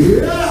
Yeah!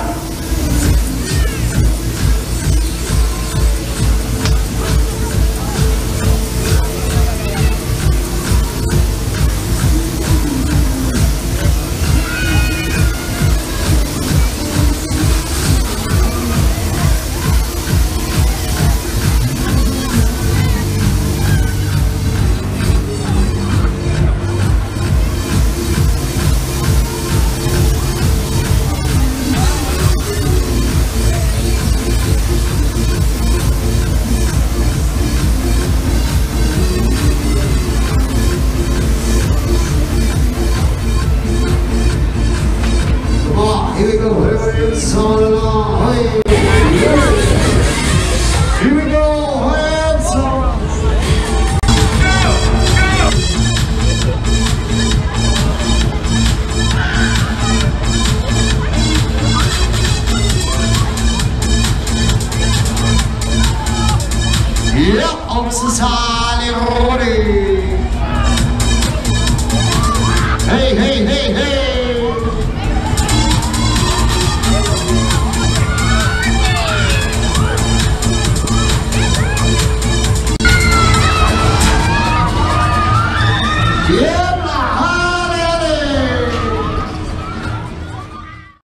Here we go. Everybody's on along. Here we go. Hands on. Hey, hey, hey, hey.